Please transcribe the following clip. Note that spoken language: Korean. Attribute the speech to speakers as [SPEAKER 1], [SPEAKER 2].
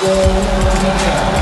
[SPEAKER 1] 감사합니다.